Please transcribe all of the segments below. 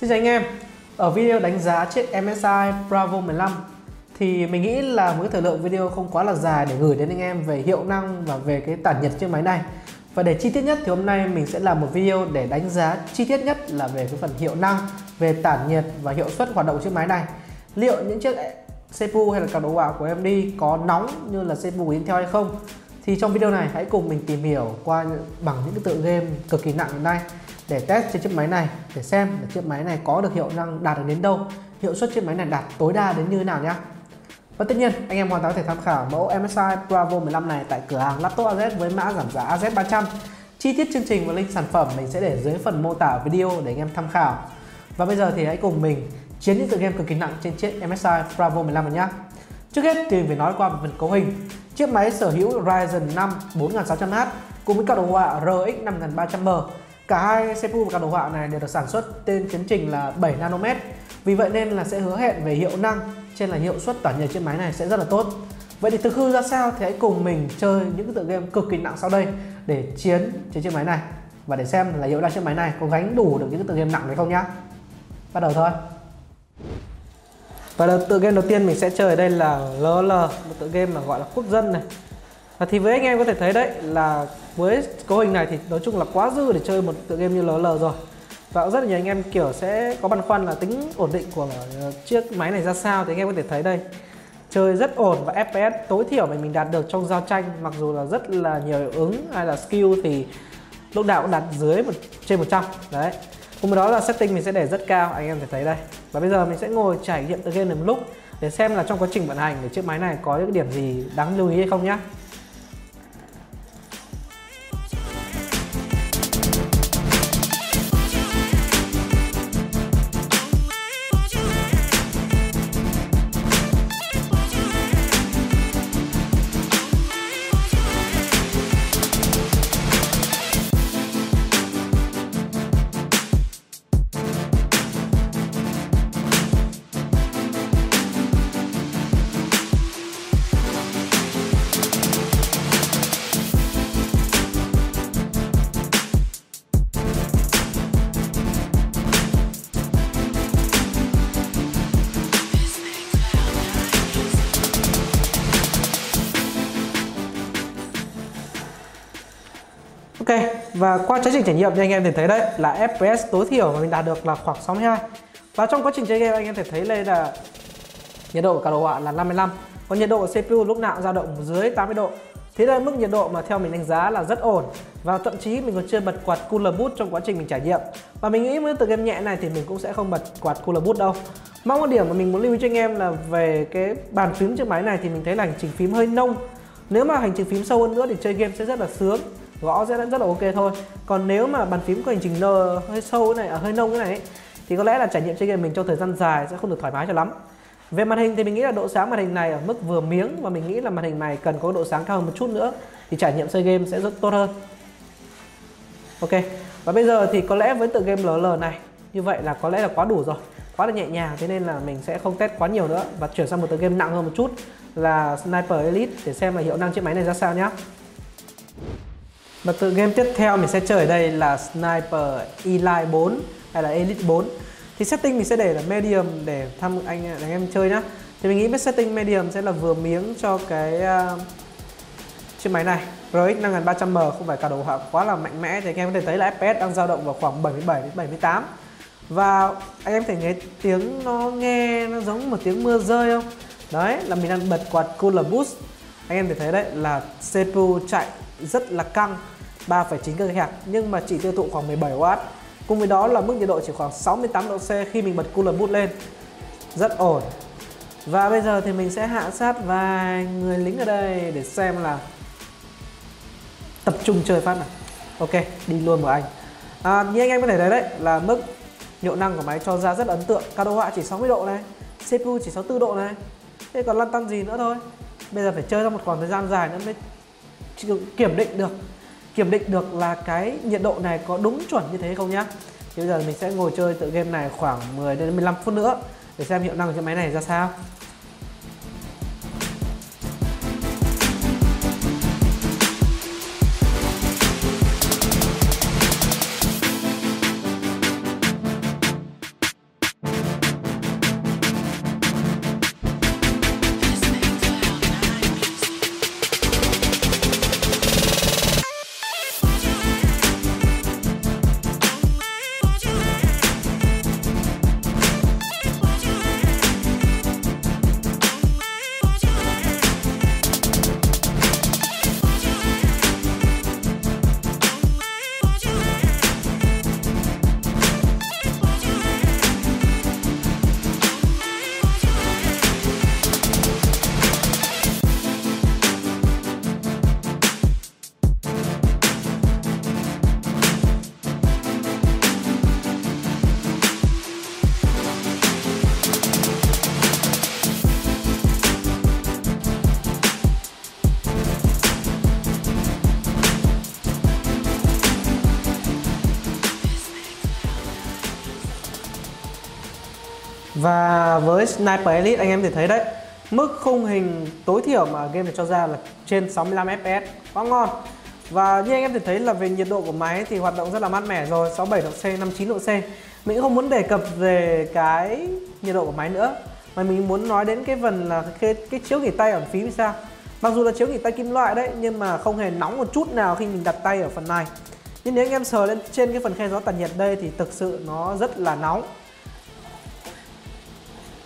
Xin chào anh em. Ở video đánh giá chiếc MSI Bravo 15 Thì mình nghĩ là một cái thời lượng video không quá là dài để gửi đến anh em về hiệu năng và về cái tản nhiệt chiếc máy này. Và để chi tiết nhất thì hôm nay mình sẽ làm một video để đánh giá chi tiết nhất là về cái phần hiệu năng, Về tản nhiệt và hiệu suất hoạt động chiếc máy này. Liệu những chiếc CPU hay là card đồ họa của AMD có nóng như là CPU của Intel hay không? Thì trong video này hãy cùng mình tìm hiểu qua bằng những cái tựa game cực kỳ nặng hiện nay để test trên chiếc máy này, để xem là chiếc máy này có được hiệu năng đạt được đến đâu, hiệu suất chiếc máy này đạt tối đa đến như thế nào nhé và tất nhiên, anh em hoàn toàn có thể tham khảo mẫu MSI Bravo 15 này tại cửa hàng Laptop AZ với mã giảm giá AZ300 chi tiết chương trình và link sản phẩm mình sẽ để dưới phần mô tả video để anh em tham khảo. Và bây giờ thì hãy cùng mình chiến những tựa game cực kỳ nặng trên chiếc MSI Bravo 15 này nhé Trước hết thì mình phải nói qua phần cấu hình. Chiếc máy sở hữu Ryzen 5 4600H cùng với các đồ họa RX 5300M Cả hai CPU và các đồ họa này đều được sản xuất tên tiến trình là 7 nanomet. Vì vậy nên là sẽ hứa hẹn về hiệu năng trên là hiệu suất tỏa nhiệt trên máy này sẽ rất là tốt. Vậy thì thực hư ra sao thì hãy cùng mình chơi những tựa game cực kỳ nặng sau đây để chiến trên chiếc máy này và để xem là hiệu năng chiếc máy này có gánh đủ được những tựa game nặng hay không nhá. Bắt đầu thôi. Và tựa game đầu tiên mình sẽ chơi ở đây là LOL, một tựa game mà gọi là quốc dân này. Và thì với anh em có thể thấy đấy là với cấu hình này thì nói chung là quá dư để chơi một tựa game như LOL rồi. Và rất là nhiều anh em kiểu sẽ có băn khoăn là tính ổn định của ờ, chiếc máy này ra sao thì anh em có thể thấy đây. Chơi rất ổn và FPS tối thiểu mà mình đạt được trong giao tranh, mặc dù là rất là nhiều hiệu ứng hay là skill thì lúc nào cũng đạt dưới một, trên 100 đấy cùng với đó là setting mình sẽ để rất cao, anh em thể thấy đây và bây giờ mình sẽ ngồi trải nghiệm tựa game này một lúc để xem là trong quá trình vận hành để chiếc máy này có những điểm gì đáng lưu ý hay không nhé và qua quá trình trải nghiệm thì anh em thể thấy đấy, là FPS tối thiểu mà mình đạt được là khoảng 62 và trong quá trình chơi game, anh em thể thấy đây là nhiệt độ cả đồ họa là 55 còn nhiệt độ của CPU lúc nào cũng dao động dưới 80 độ. Thế là mức nhiệt độ mà theo mình đánh giá là rất ổn. Và thậm chí mình còn chưa bật quạt cooler boot trong quá trình mình trải nghiệm. Và mình nghĩ với từ game nhẹ này thì mình cũng sẽ không bật quạt cooler boot đâu. Mong một điểm mà mình muốn lưu ý cho anh em là về cái bàn phím chiếc máy này thì mình thấy là hành trình phím hơi nông. Nếu mà hành trình phím sâu hơn nữa thì chơi game sẽ rất là sướng gõ sẽ rất là ok thôi. Còn nếu mà bàn phím có hành trình nơ hơi sâu cái này à, hơi nông cái này ấy, thì có lẽ là trải nghiệm chơi game mình trong thời gian dài sẽ không được thoải mái cho lắm. Về màn hình thì mình nghĩ là độ sáng màn hình này ở mức vừa miếng và mình nghĩ là màn hình này cần có độ sáng cao hơn một chút nữa thì trải nghiệm chơi game sẽ rất tốt hơn. Ok và bây giờ thì có lẽ với tựa game LL này như vậy là có lẽ là quá đủ rồi quá là nhẹ nhàng thế nên là mình sẽ không test quá nhiều nữa và chuyển sang một tựa game nặng hơn một chút là Sniper Elite để xem là hiệu năng chiếc máy này ra sao nhé và tựa game tiếp theo mình sẽ chơi ở đây là Sniper Elite 4 hay là Elite 4 thì setting mình sẽ để là medium để thăm anh anh em chơi nhá. Thì mình nghĩ với setting medium sẽ là vừa miếng cho cái uh, chiếc máy này. RX 5300M không phải cả đồ họa quá là mạnh mẽ thì anh em có thể thấy là FPS đang dao động vào khoảng 77 đến 78 và anh em thể nghe tiếng nó nghe nó giống một tiếng mưa rơi không? Đấy là mình đang bật quạt cooler boost. Anh em thể thấy đấy là CPU chạy rất là căng. 3,9 GHz nhưng mà chỉ tiêu thụ khoảng 17W cùng với đó là mức nhiệt độ chỉ khoảng 68 độ C khi mình bật cooler boot lên. Rất ổn. Và bây giờ thì mình sẽ hạ sát vài người lính ở đây để xem là tập trung chơi phát nào. ok đi luôn một anh. À, như anh em có thể thấy đấy là mức hiệu năng của máy cho ra rất ấn tượng. Cao đồ họa chỉ 60 độ này CPU chỉ 64 độ này. Thế còn lăn tăn gì nữa thôi. Bây giờ phải chơi trong một khoảng thời gian dài nữa mới kiểm định được kiểm định được là cái nhiệt độ này có đúng chuẩn như thế không nhá? Thì bây giờ mình sẽ ngồi chơi tựa game này khoảng 10 đến 15 phút nữa để xem hiệu năng của chiếc máy này ra sao. Và với Sniper Elite anh em thể thấy đấy. Mức khung hình tối thiểu mà game này cho ra là trên 65 fps quá ngon. Và như anh em thể thấy là về nhiệt độ của máy thì hoạt động rất là mát mẻ rồi 67 độ C 59 độ C. Mình không muốn đề cập về cái nhiệt độ của máy nữa mà mình muốn nói đến cái phần là cái, cái chiếu nghỉ tay ở phí vì sao. Mặc dù là chiếu nghỉ tay kim loại đấy nhưng mà không hề nóng một chút nào khi mình đặt tay ở phần này. Nhưng nếu anh em sờ lên trên cái phần khe gió tản nhiệt đây thì thực sự nó rất là nóng.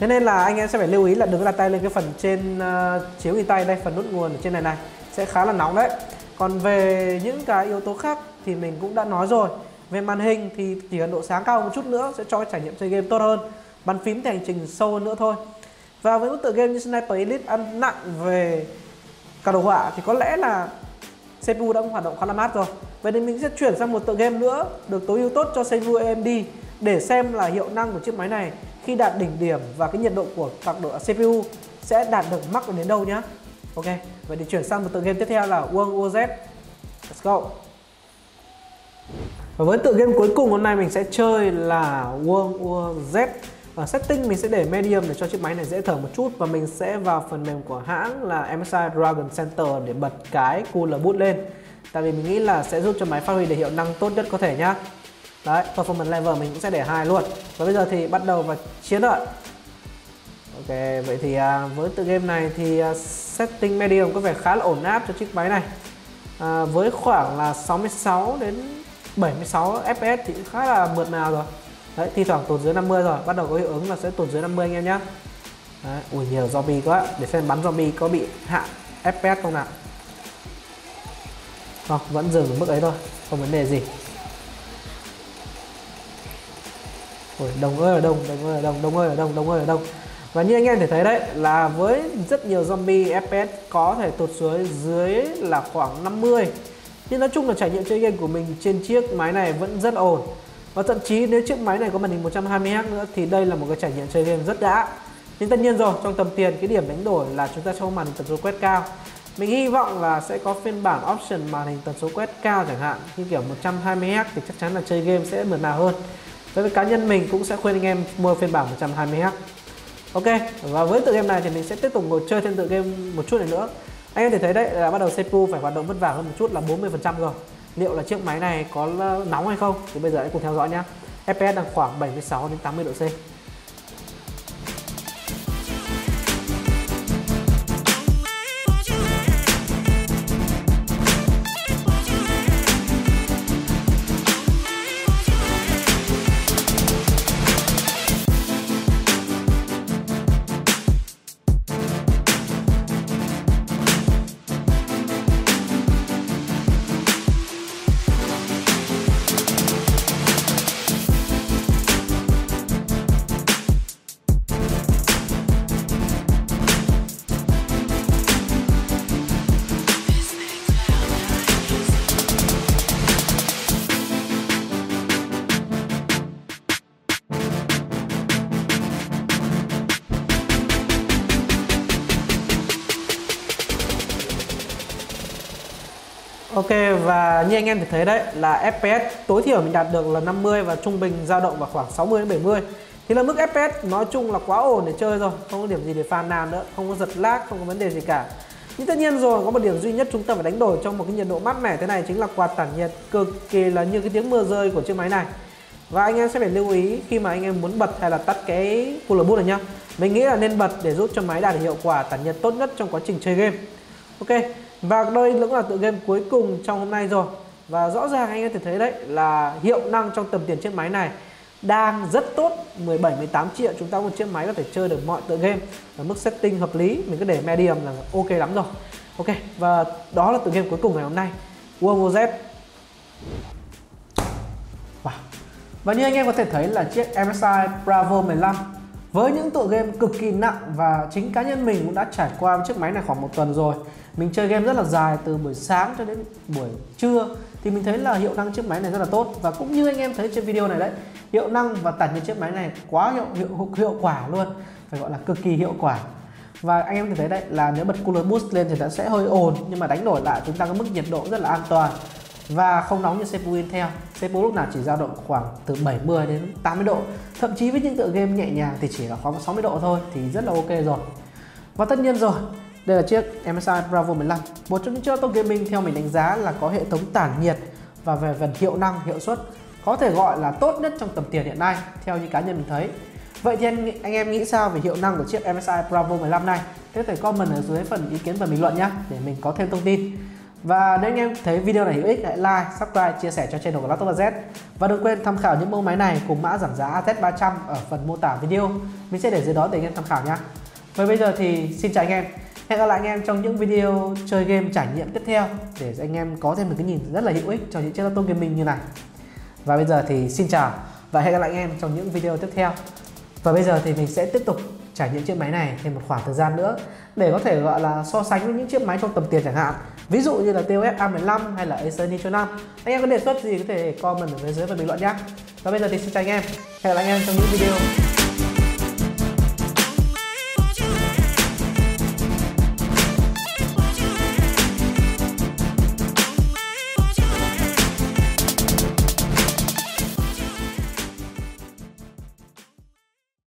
Thế nên là anh em sẽ phải lưu ý là đừng đặt tay lên cái phần trên uh, chiếu ghi tay đây, phần nút nguồn ở trên này này sẽ khá là nóng đấy. Còn về những cái yếu tố khác thì mình cũng đã nói rồi. Về màn hình thì chỉ cần độ sáng cao một chút nữa sẽ cho trải nghiệm chơi game tốt hơn. Bàn phím thì hành trình sâu hơn nữa thôi. Và với một tựa game như Sniper Elite ăn nặng về cả đồ họa thì có lẽ là CPU đã hoạt động khá là mát rồi. Vậy nên mình sẽ chuyển sang một tựa game nữa được tối ưu tốt cho CPU AMD để xem là hiệu năng của chiếc máy này khi đạt đỉnh điểm và cái nhiệt độ của các độ CPU sẽ đạt được max đến đâu nhá. Ok, vậy thì chuyển sang một tựa game tiếp theo là World War Z. Let's go. Và với tựa game cuối cùng hôm nay mình sẽ chơi là World War Z và setting mình sẽ để medium để cho chiếc máy này dễ thở một chút và mình sẽ vào phần mềm của hãng là MSI Dragon Center để bật cái cooler boot lên tại vì mình nghĩ là sẽ giúp cho máy phát huy được hiệu năng tốt nhất có thể nhá đấy performance level mình cũng sẽ để hai luôn. Và bây giờ thì bắt đầu vào chiến lợi ok vậy thì à, với tự game này thì à, setting medium có vẻ khá là ổn áp cho chiếc máy này. À, với khoảng là 66 đến 76 fps thì cũng khá là mượt mà rồi. Đấy thi thoảng tụt dưới 50 rồi bắt đầu có hiệu ứng là sẽ tụt dưới 50 anh em nhé đấy, ui nhiều zombie quá. Để xem bắn zombie có bị hạ fps không nào. Không vẫn dừng ở mức ấy thôi không vấn đề gì. Ôi, đồng ơi là đông đồng ơi là đông đồng ơi là đông đồng ơi là đông. Và như anh em thể thấy đấy là với rất nhiều zombie FPS có thể tụt xuống dưới là khoảng 50 nhưng nói chung là trải nghiệm chơi game của mình trên chiếc máy này vẫn rất ổn. Và thậm chí nếu chiếc máy này có màn hình 120Hz nữa thì đây là một cái trải nghiệm chơi game rất đã. Nhưng tất nhiên rồi trong tầm tiền cái điểm đánh đổi là chúng ta cho màn hình tần số quét cao. Mình hy vọng là sẽ có phiên bản option màn hình tần số quét cao chẳng hạn như kiểu 120Hz thì chắc chắn là chơi game sẽ mượt mà hơn với cá nhân mình cũng sẽ khuyên anh em mua phiên bản 120Hz Ok, và với tựa game này thì mình sẽ tiếp tục ngồi chơi thêm tựa game một chút này nữa. Anh em thể thấy đấy, là bắt đầu CPU phải hoạt động vất vả hơn một chút là 40% rồi. Liệu là chiếc máy này có nóng hay không? Thì bây giờ hãy cùng theo dõi nhé FPS đang khoảng 76 đến 80 độ C. Ok và như anh em thể thấy đấy là FPS tối thiểu mình đạt được là 50 và trung bình dao động vào khoảng 60 đến 70. Thì là mức FPS nói chung là quá ổn để chơi rồi, không có điểm gì để phàn nàn nữa, không có giật lag, không có vấn đề gì cả. Nhưng tất nhiên rồi có một điểm duy nhất chúng ta phải đánh đổi trong một cái nhiệt độ mát mẻ thế này chính là quạt tản nhiệt cực kỳ là như cái tiếng mưa rơi của chiếc máy này. Và anh em sẽ phải lưu ý khi mà anh em muốn bật hay là tắt cái cooler boot này nhá. Mình nghĩ là nên bật để giúp cho máy đạt được hiệu quả tản nhiệt tốt nhất trong quá trình chơi game. Ok, và đây cũng là tựa game cuối cùng trong hôm nay rồi. Và rõ ràng anh em thể thấy đấy là hiệu năng trong tầm tiền chiếc máy này đang rất tốt. 17-18 triệu, chúng ta một chiếc máy có thể chơi được mọi tựa game. Ở mức setting hợp lý, mình cứ để medium là ok lắm rồi. Ok, và đó là tựa game cuối cùng ngày hôm nay. World War Z. Wow. và như anh em có thể thấy là chiếc MSI Bravo 15 với những tựa game cực kỳ nặng và chính cá nhân mình cũng đã trải qua chiếc máy này khoảng một tuần rồi mình chơi game rất là dài, từ buổi sáng cho đến buổi trưa, thì mình thấy là hiệu năng chiếc máy này rất là tốt. Và cũng như anh em thấy trên video này đấy, hiệu năng và tản nhiệt chiếc máy này quá hiệu hiệu hiệu quả luôn, phải gọi là cực kỳ hiệu quả. Và anh em thấy đấy, là nếu bật cooler boost lên thì nó sẽ hơi ồn, nhưng mà đánh đổi lại chúng ta có mức nhiệt độ rất là an toàn. Và không nóng như CPU Intel. CPU lúc nào chỉ dao động khoảng từ 70 đến 80 độ. Thậm chí với những tựa game nhẹ nhàng thì chỉ là khoảng 60 độ thôi, thì rất là ok rồi. Và tất nhiên rồi đây là chiếc MSI Bravo 15 một trong những chiếc laptop gaming theo mình đánh giá là có hệ thống tản nhiệt và về phần hiệu năng hiệu suất có thể gọi là tốt nhất trong tầm tiền hiện nay theo như cá nhân mình thấy Vậy thì anh, anh em nghĩ sao về hiệu năng của chiếc MSI Bravo 15 này? Thế thể comment ở dưới phần ý kiến và bình luận nhé để mình có thêm thông tin. Và nếu anh em thấy video này hữu ích hãy like, subscribe, chia sẻ cho channel của Laptop Z và đừng quên tham khảo những mẫu máy này cùng mã giảm giá AZ300 ở phần mô tả video. Mình sẽ để dưới đó để anh em tham khảo nhé. Và bây giờ thì xin chào anh em. Hẹn gặp lại anh em trong những video chơi game trải nghiệm tiếp theo để anh em có thêm một cái nhìn rất là hữu ích cho những chiếc laptop gaming như này. Và bây giờ thì xin chào và hẹn gặp lại anh em trong những video tiếp theo. Và bây giờ thì mình sẽ tiếp tục trải nghiệm chiếc máy này thêm một khoảng thời gian nữa để có thể gọi là so sánh với những chiếc máy trong tầm tiền chẳng hạn. Ví dụ như là TOS A15 hay là Acer Nitro 5 anh em có đề xuất gì có thể comment ở phía dưới và bình luận nhé. Và bây giờ thì xin chào anh em. Hẹn gặp lại anh em trong những video.